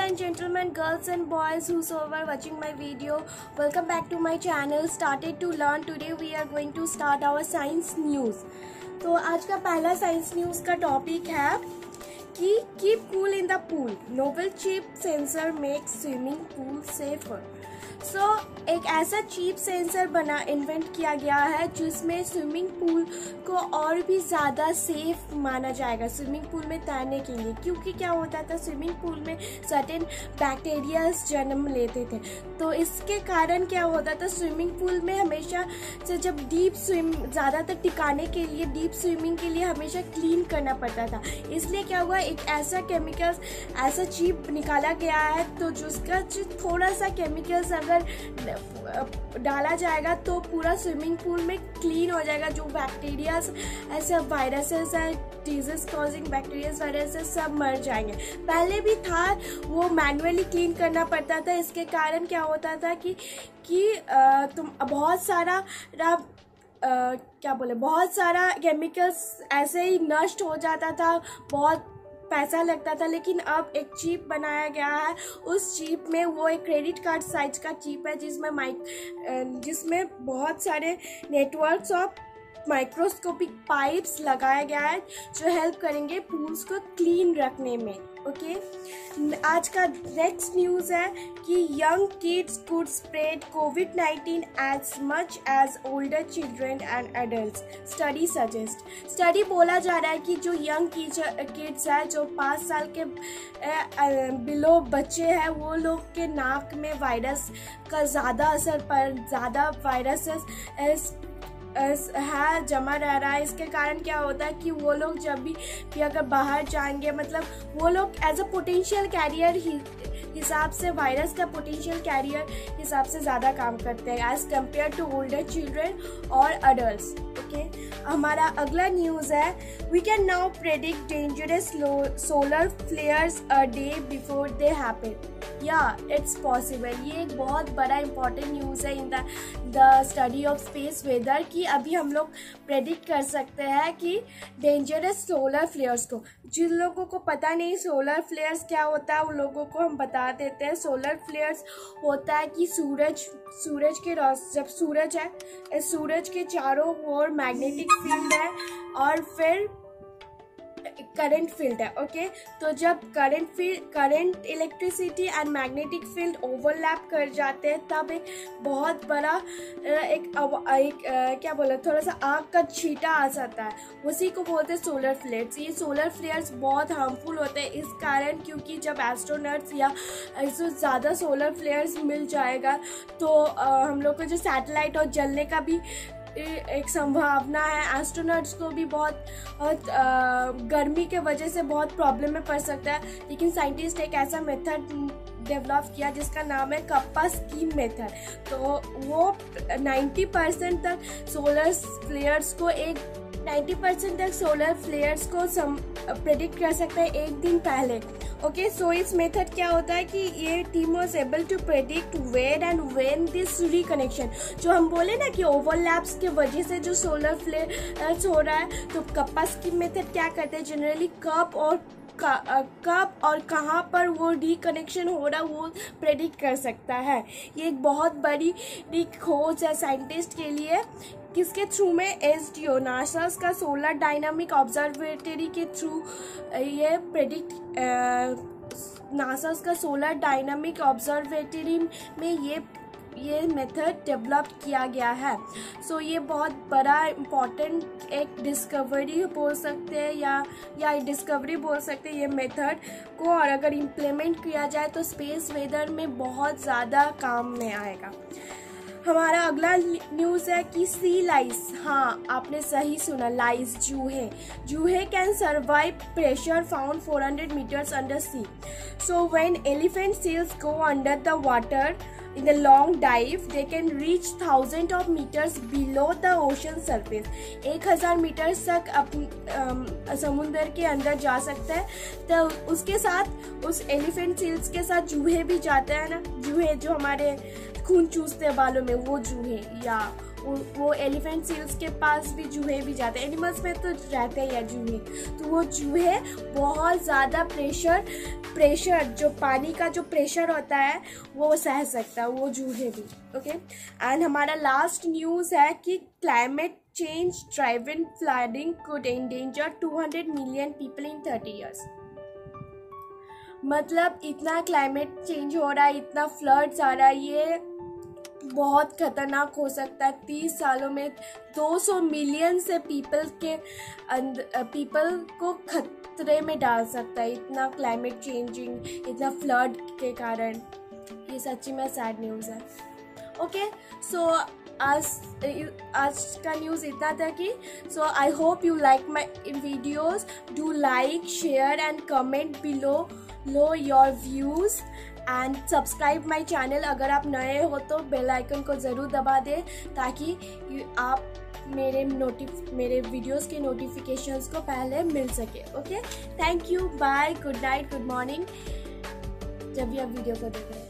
and gentlemen, girls and boys whosoever watching my video, welcome back to my channel. Started to learn. Today we are going to start our science news. तो आज का पहला science news का topic है कि keep cool in the pool noble chip sensor make swimming pool safer so so, एक ऐसा cheap sensor बना इन्वेंट किया गया है जिसमें स्विमिंग पूल को और भी ज़्यादा सेफ़ माना जाएगा स्विमिंग पूल में तैरने के लिए। क्योंकि क्या होता था स्विमिंग पूल में सर्टेन बैक्टीरियाज जन्म लेते थे। तो इसके कारण क्या होता था स्विमिंग पूल में हमेशा से जब डीप स्विम ज़्यादातर टिकाने के लिए डीप स्विमिंग के लिए हमेशा क्लीन करना पड़ता था। इसलिए क्या हुआ एक ऐसा केमिकल्स ऐसा चीप निकाला गया है तो जिसका थोड़ा सा केमिकल्स अगर अगर डाला जाएगा तो पूरा स्विमिंग पूल में क्लीन हो जाएगा। जो बैक्टीरिया ऐसे वायरसेस है डिज़ीज़ कॉजिंग बैक्टीरिया वायरसेस सब मर जाएँगे। पहले भी था वो मैनुअली क्लीन करना पड़ता था। इसके कारण क्या होता था कि कि तुम बहुत सारा Uh, क्या बोले बहुत सारा केमिकल्स ऐसे ही नष्ट हो जाता था बहुत पैसा लगता था, लेकिन अब एक चिप बनाया गया है। उस चिप में वो एक क्रेडिट कार्ड साइज़ का चिप है, जिसमें माइक जिसमें बहुत सारे नेटवर्क्स ऑफ़ माइक्रोस्कोपिक पाइप्स लगाया गया है, जो हेल्प करेंगे पूल्स को क्लीन रखने में ओके okay? आज का नेक्स्ट न्यूज़ है कि young kids could spread COVID nineteen as much as older children and adult study suggest study बोला जा रहा है कि जो यंग किड्स है, जो पाँच साल के बिलो बच्चे हैं, वो लोग के नाक में वायरस का ज़्यादा असर पर ज़्यादा वायरस है जमा रह रहा है। इसके कारण क्या होता है कि वो लोग जब भी, भी अगर बाहर जाएँगे मतलब वो लोग एज अ पोटेंशियल कैरियर ही हिसाब से वायरस का पोटेंशियल कैरियर हिसाब से ज़्यादा काम करते हैं as compared to older children और अडल्ट ओके हमारा अगला न्यूज़ है we can now predict dangerous solar flares a day before they happen या इट्स पॉसिबल ये एक बहुत बड़ा इंपॉर्टेंट न्यूज़ है in the the study of space weather कि अभी हम लोग प्रेडिक्ट कर सकते हैं कि डेंजरस सोलर फ्लेयर्स को। जिन लोगों को पता नहीं सोलर फ्लेयर्स क्या होता है, उन लोगों को हम बता देते हैं। सोलर फ्लेयर्स होता है कि सूरज सूरज के रोश जब सूरज है सूरज के चारों ओर मैग्नेटिक फ़ील्ड है और फिर करंट फ़ील्ड है ओके तो जब current field current electricity and magnetic field overlap कर जाते हैं तब एक बहुत बड़ा एक, अव, एक क्या बोला थोड़ा सा आग का छीटा आ जाता है। उसी को बोलते हैं सोलर फ्लेयर्स ये सोलर फ्लेयर्स बहुत हार्मफुल होते हैं इस कारण क्योंकि जब एस्ट्रोनट्स या इससे ज़्यादा सोलर फ्लेयर्स मिल जाएगा तो हम लोग को जो सैटेलाइट और जलने का भी एक संभावना है। एस्ट्रोनट्स को भी बहुत, बहुत गर्मी के वजह से बहुत प्रॉब्लम में पड़ सकता है। लेकिन साइंटिस्ट एक ऐसा मेथड डेवलप किया जिसका नाम है कप्पा स्कीम मेथड तो वो 90 परसेंट तक सोलर फ्लेयर्स को एक 90 परसेंट तक सोलर फ्लेयर्स को प्रेडिक्ट कर सकता है एक दिन पहले। ओके सो इस मेथड क्या होता है कि ये team was able to predict where and when this reconnection जो हम बोले ना कि ओवरलैप्स के वजह से जो सोलर फ्लेयर्स हो रहा है तो कप्पा की मेथड क्या करते हैं? जनरली कप और कब और कहाँ पर वो रिकनेक्शन हो रहा वो प्रेडिक्ट कर सकता है। ये एक बहुत बड़ी खोज है साइंटिस्ट के लिए। किसके थ्रू में एस डी ओ नासा का सोलर डायनामिक ऑब्जर्वेटरी के थ्रू ये प्रेडिक्ट नासा का सोलर डायनामिक ऑब्जर्वेटरी में ये ये मेथड डेवलप किया गया है। सो so, ये बहुत बड़ा इंपॉर्टेंट एक डिस्कवरी बोल सकते हैं या या डिस्कवरी बोल सकते हैं ये मेथड को और अगर इम्प्लीमेंट किया जाए तो स्पेस वेदर में बहुत ज़्यादा काम में आएगा। हमारा अगला न्यूज़ है कि सी लाइस हाँ आपने सही सुना लाइस जूहे। जूहे can survive pressure found 400 meters under sea so when elephant seals go under the water in the long dive, they can reach thousands of meters below the ocean surface. एक हज़ार metre तक up समुंदर के अंदर जा सकता है। तो उसके साथ, उस एलिफेंट सील्स के साथ जूहे भी जाते हैं ना। जूहे जो हमारे खून चूसते हैं बालों में, वो जूहे, या वो, एलिफेंट सील्स के पास भी चूहे भी जाते हैं। एनिमल्स में तो रहते हैं चूहे। तो वो चूहे बहुत ज़्यादा प्रेशर प्रेशर जो पानी का जो प्रेशर होता है वो सह सकता है वो चूहे भी ओके एंड हमारा लास्ट न्यूज़ है कि climate change driven flooding could endanger 200 million people in 30 years मतलब इतना क्लाइमेट चेंज हो रहा है इतना फ्लड्स आ रहा है ये बहुत खतरनाक हो सकता है। तीस सालों में 200 मिलियन से पीपल के पीपल को खतरे में डाल सकता है इतना क्लाइमेट चेंजिंग इतना फ्लड के कारण। ये सच्ची में सैड न्यूज़ है। ओके सो आज आज का न्यूज़ इतना था कि so I hope you like my videos do like share and comment below low your views and subscribe my channel अगर आप नए हो तो बेल आइकन को ज़रूर दबा दें ताकि आप मेरे नोटिफ मेरे वीडियोस के नोटिफिकेशंस को पहले मिल सके okay thank you bye good night good morning जब भी आप वीडियो को देख। रहे हैं